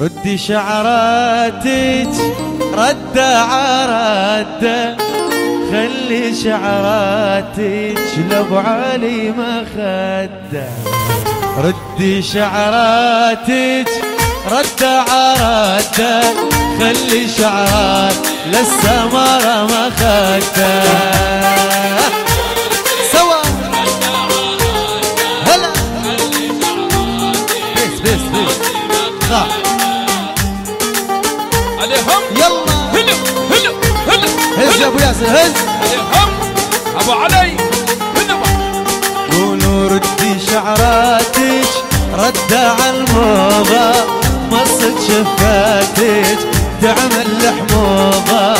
ردي شعراتك ردة عردة خلي شعراتك لابو علي مخدة ردي شعراتك ردة عردة خلي شعرات للسمرة مخدة يا أبو ياسر. هز أبو علي قولوا ردي شعراتك ردة عالموضة مصت شفاتك تعمل الحموضة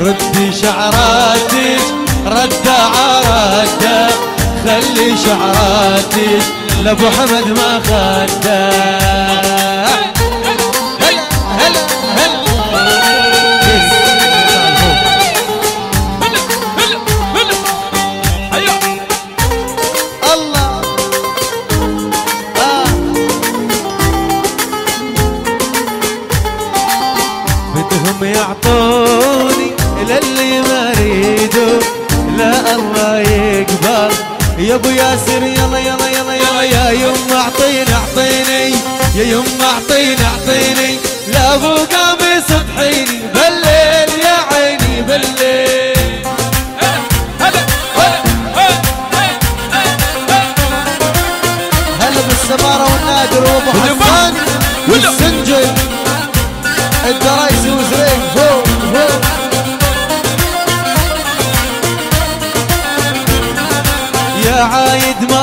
ردي شعراتك ردة عردة خلي شعراتك لأبو حمد ما خده يا ابو ياسر يلا يلا يلا يلا يا يم اعطيني اعطيني. يا يم اعطيني اعطيني. لا ابو قامي صبحيني بالليل يا عيني بالليل. هلا بالسمارة والنادر وابو حسان. والسنجل الدرايسي وزريق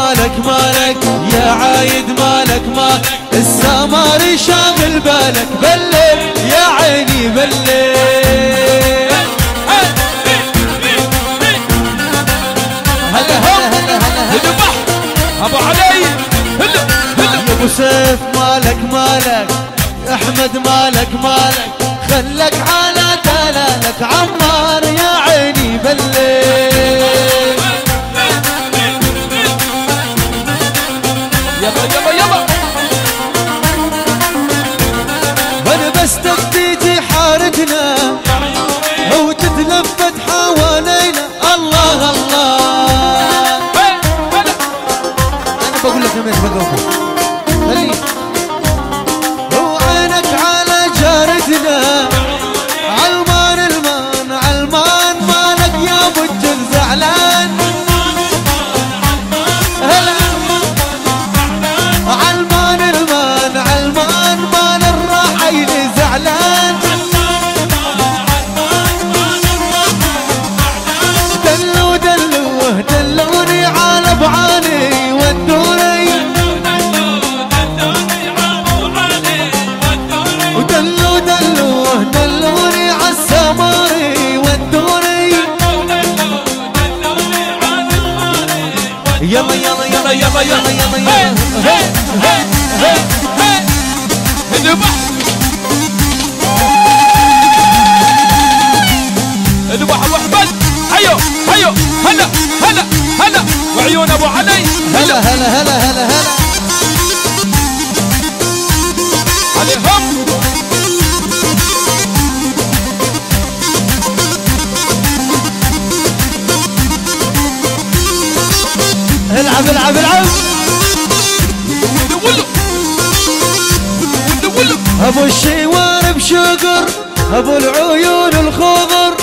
مالك مالك يا عايد مالك مالك. السماري شاغل بالك بالليل يا عيني يلا يلا يلا يلا. يلا يلا يلا اذبح اذبح ابو احمد هيو هيو هلا هلا هلا. وعيون أبو علي. هلا. هلا هلا هلا هلا عليهم العب العب العب أبو الشيوان بشقر أبو العيون الخضر.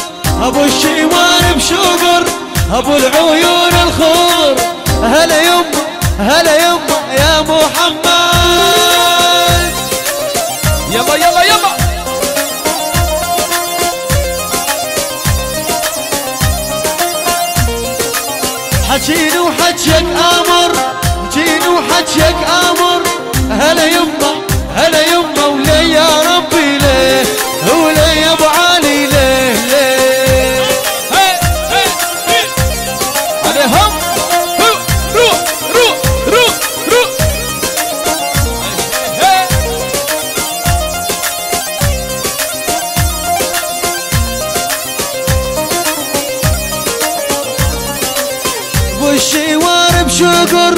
أبو الشيوان بشقر أبو العيون الخضر. هلا يما هلا يما يا محمد. يلا يلا يلا حجيني Check out الذكر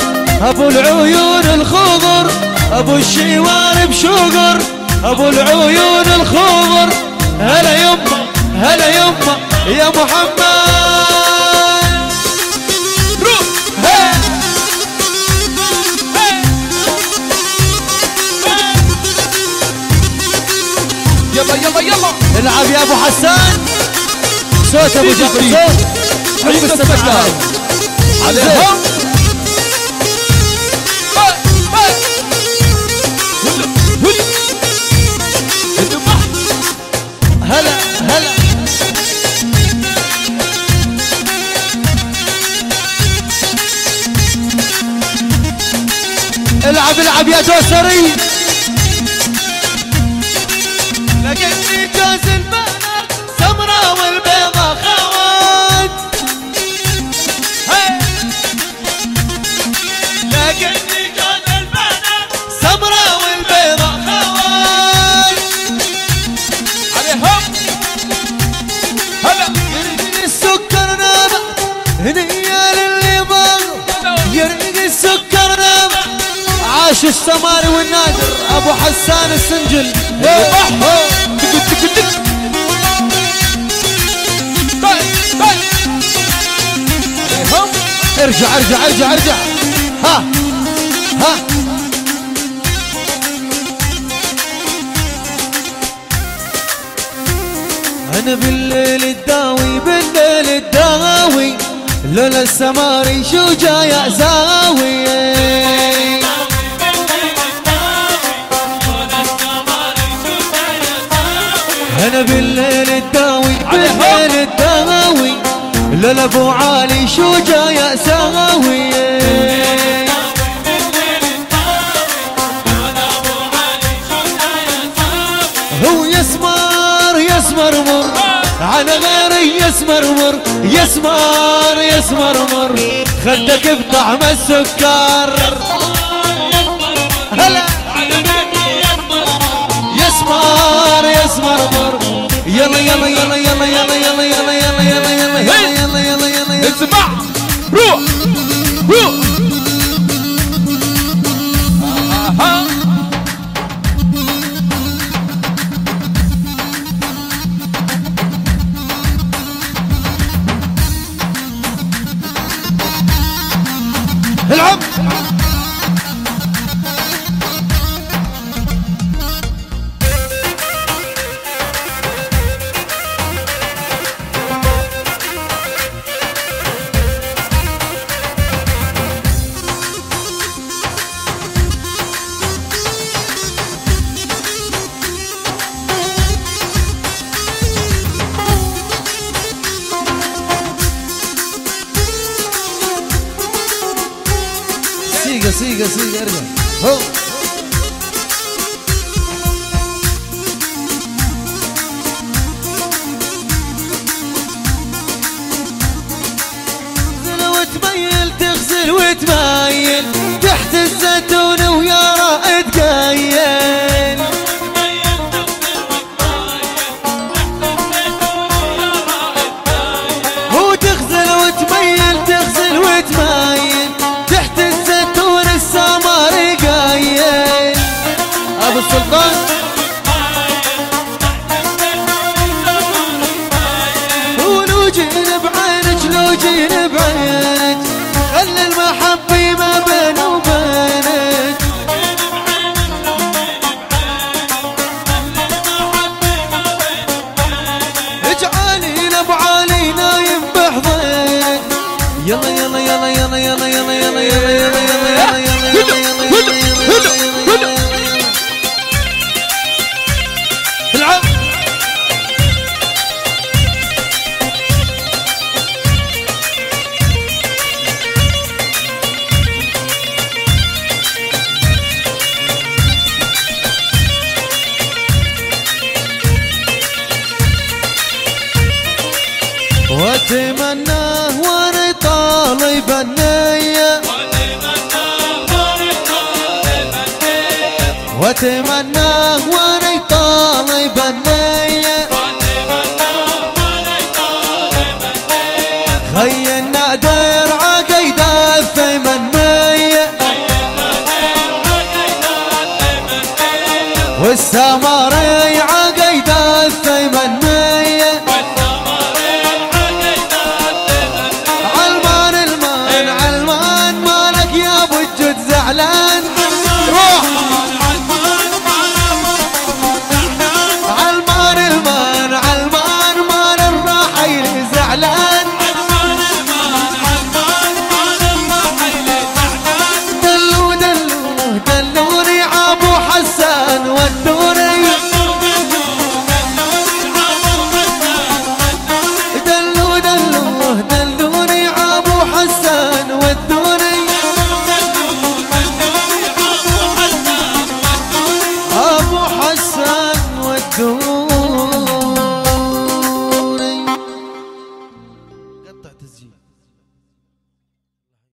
أبو العيون الخضر أبو الشيوان بشوقر أبو العيون الخضر. هلا يما هلا يما يا محمد. يلا يلا يلا. العب يا أبو حسان. صوت أبو جبريل صوت. حب السمكه عليهم. يا دوسري لقيتني جوز البنات سمرة والبيضة خوات. لقيتني جوز البنات سمرة والبيضة خوات عليهم هلا. يرقي السكر نابت هدية للي ضاغ يرقي السكر عاش السماري والنادر أبو حسان السنجل. عليهم ارجع ارجع ارجع ارجع. ها ها. أنا بالليل الداوي بالليل الداوي لولا السماري شو جاي زاوي أنا بالليل الداوي. بالليل الداوي. لولا أبو علي شو جاي ساوي؟ هو يسمر يسمر مر. على غيري يسمر مر. يسمر يسمر مر. خدك بطعم السكر. هلا. يسمر يسمر مر يلا يلا يلا يلا يلا يلا يلا يلا يلا يلا يلا يلا يلا يلا يلا اسمع روح روح سيقة سيقة سيقة ارجع. هو. تغسل وتميل تغسل وتميل واتمناه وأنا طالب النية واتمناه وأنا طالب النية خي النادر عقيد الثمن مية والسمر يعاد